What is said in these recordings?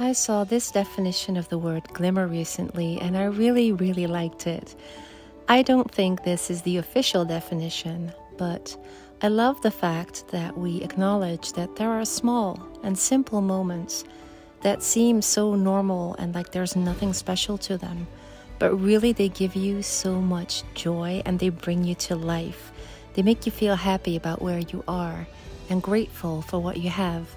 I saw this definition of the word glimmer recently and I really, really liked it. I don't think this is the official definition, but I love the fact that we acknowledge that there are small and simple moments that seem so normal and like there's nothing special to them, but really they give you so much joy and they bring you to life. They make you feel happy about where you are and grateful for what you have.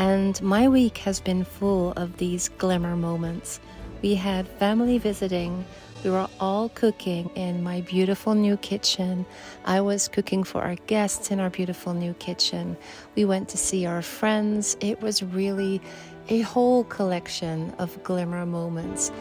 And my week has been full of these glimmer moments. We had family visiting. We were all cooking in my beautiful new kitchen. I was cooking for our guests in our beautiful new kitchen. We went to see our friends. It was really a whole collection of glimmer moments.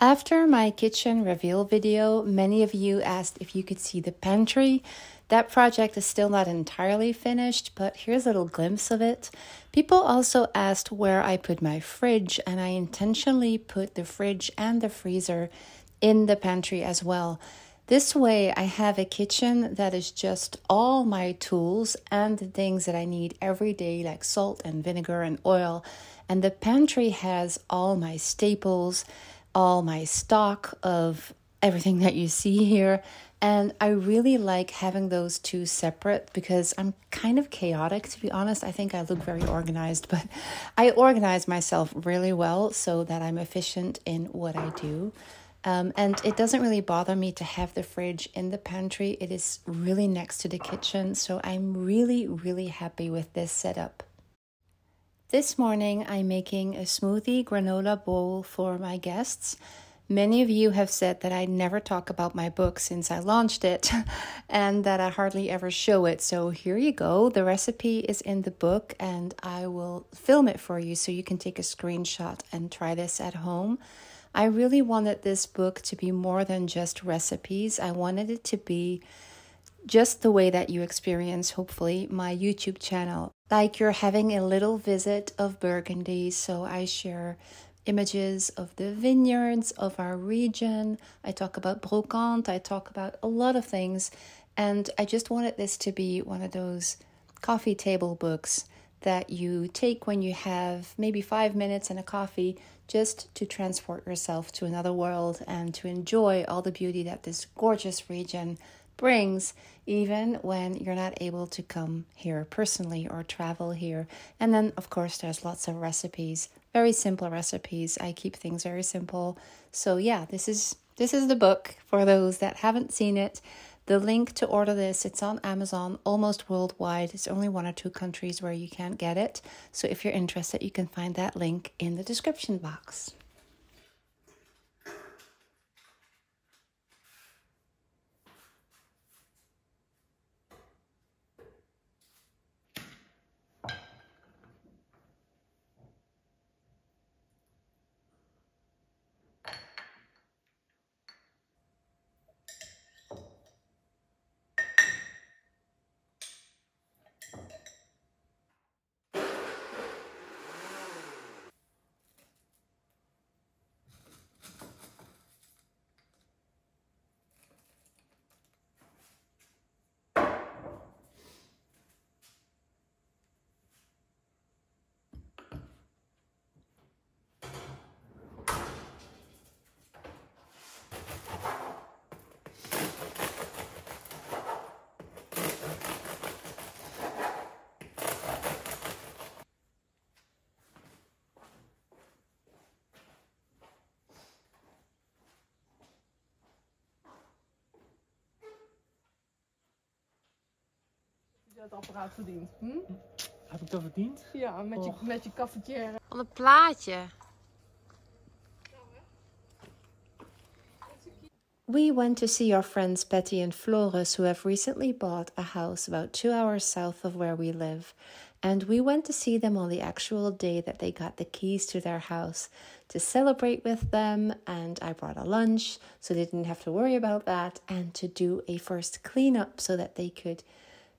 After my kitchen reveal video, many of you asked if you could see the pantry. That project is still not entirely finished, but here's a little glimpse of it. People also asked where I put my fridge, and I intentionally put the fridge and the freezer in the pantry as well. This way, I have a kitchen that is just all my tools and the things that I need every day, like salt and vinegar and oil. And the pantry has all my staples all my stock of everything that you see here. And I really like having those two separate because I'm kind of chaotic, to be honest. I think I look very organized, but I organize myself really well so that I'm efficient in what I do. Um, and it doesn't really bother me to have the fridge in the pantry. It is really next to the kitchen. So I'm really, really happy with this setup. This morning, I'm making a smoothie granola bowl for my guests. Many of you have said that I never talk about my book since I launched it and that I hardly ever show it. So here you go. The recipe is in the book and I will film it for you so you can take a screenshot and try this at home. I really wanted this book to be more than just recipes. I wanted it to be just the way that you experience, hopefully, my YouTube channel. Like you're having a little visit of Burgundy, so I share images of the vineyards of our region. I talk about brocante, I talk about a lot of things, and I just wanted this to be one of those coffee table books that you take when you have maybe five minutes and a coffee just to transport yourself to another world and to enjoy all the beauty that this gorgeous region brings, even when you're not able to come here personally or travel here. And then, of course, there's lots of recipes, very simple recipes. I keep things very simple. So yeah, this is this is the book for those that haven't seen it. The link to order this, it's on Amazon almost worldwide. It's only one or two countries where you can't get it. So if you're interested, you can find that link in the description box. Het apparaat verdiend. Hm? Heb ik dat verdiend? Ja, met je, met je cafetière. Van een plaatje. we went to see our friends Patty and Florus, who have recently bought a house about two hours south of where we live. And we went to see them on the actual day that they got the keys to their house to celebrate with them. And I brought a lunch so they didn't have to worry about that, and to do a first cleanup so that they could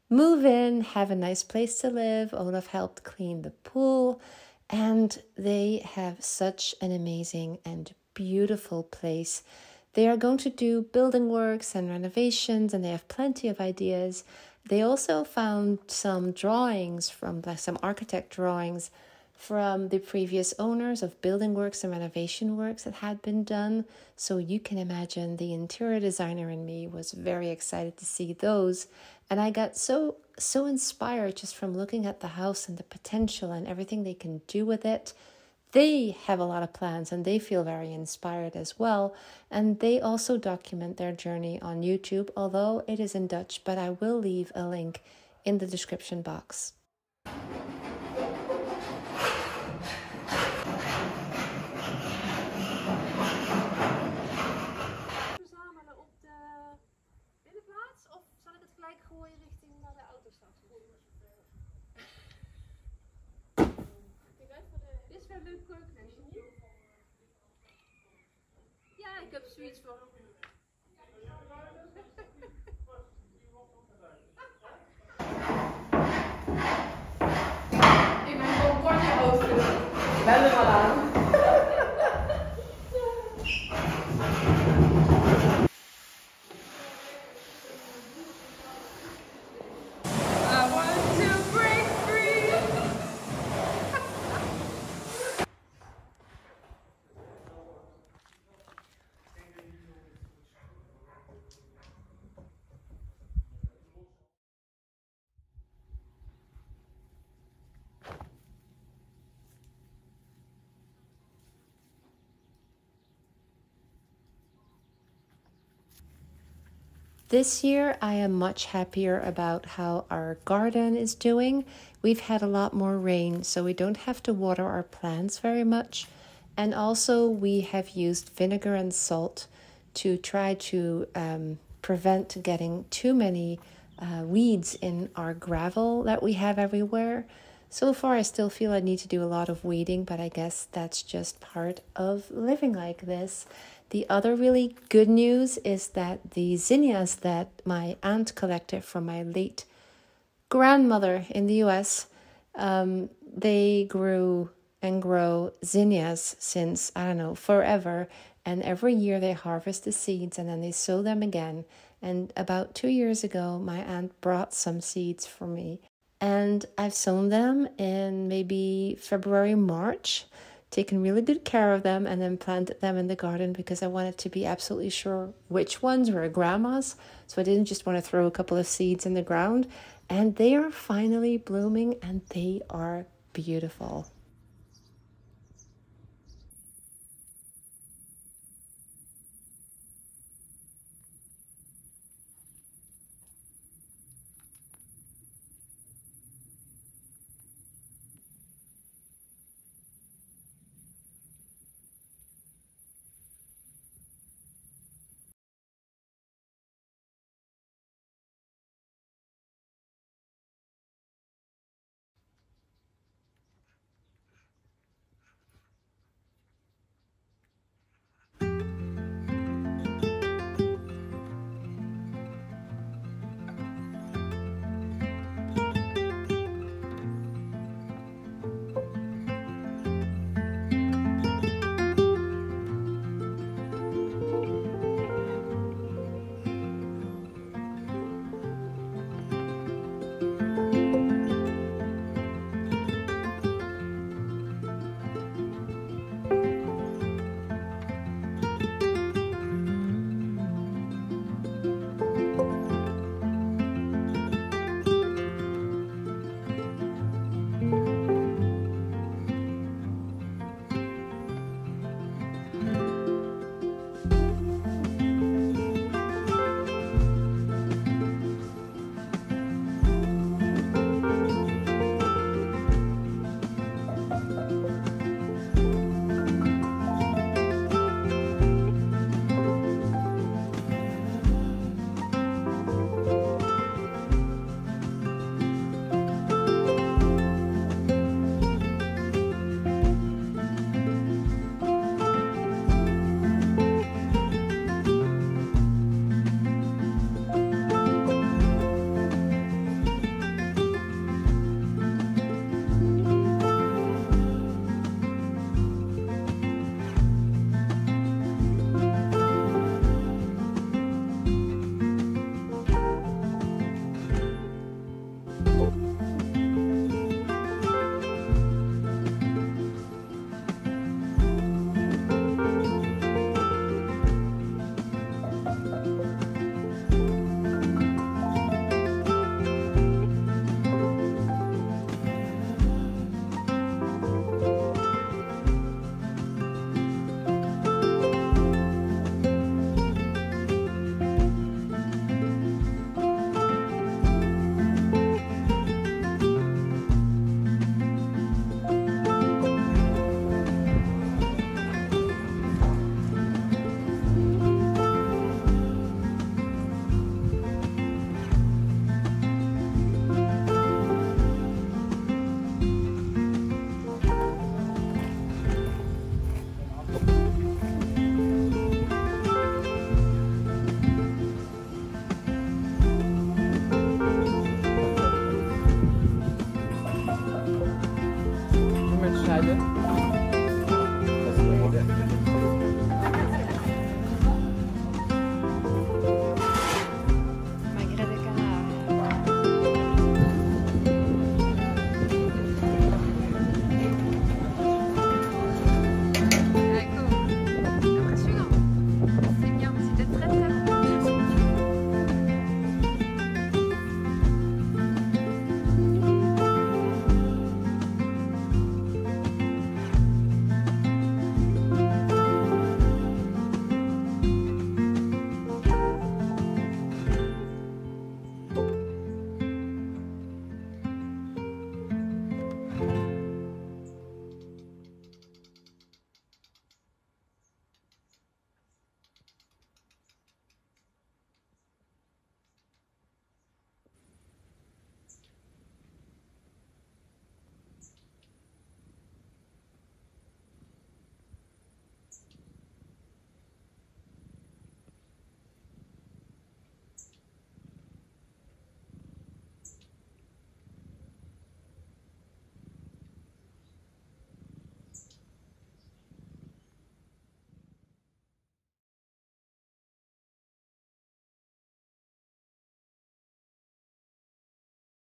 move in, have a nice place to live. Olav helped clean the pool, and they have such an amazing and beautiful place. They are going to do building works and renovations, and they have plenty of ideas. They also found some drawings from some architect drawings from the previous owners of building works and renovation works that had been done. So you can imagine the interior designer in me was very excited to see those. And I got so so inspired just from looking at the house and the potential and everything they can do with it they have a lot of plans and they feel very inspired as well. And they also document their journey on YouTube, although it is in Dutch, but I will leave a link in the description box. Gooien richting naar de auto straks? Dit is wel een leuk keukenhuisje. Ja, ik heb zoiets voor. Ik ben gewoon kort in hoofd. Bel er maar aan. This year, I am much happier about how our garden is doing. We've had a lot more rain, so we don't have to water our plants very much. And also, we have used vinegar and salt to try to um, prevent getting too many uh, weeds in our gravel that we have everywhere. So far, I still feel I need to do a lot of weeding, but I guess that's just part of living like this. The other really good news is that the zinnias that my aunt collected from my late grandmother in the US, um, they grew and grow zinnias since, I don't know, forever. And every year they harvest the seeds and then they sow them again. And about two years ago, my aunt brought some seeds for me. And I've sown them in maybe February, March, taken really good care of them, and then planted them in the garden because I wanted to be absolutely sure which ones were grandma's. So I didn't just want to throw a couple of seeds in the ground. And they are finally blooming and they are beautiful.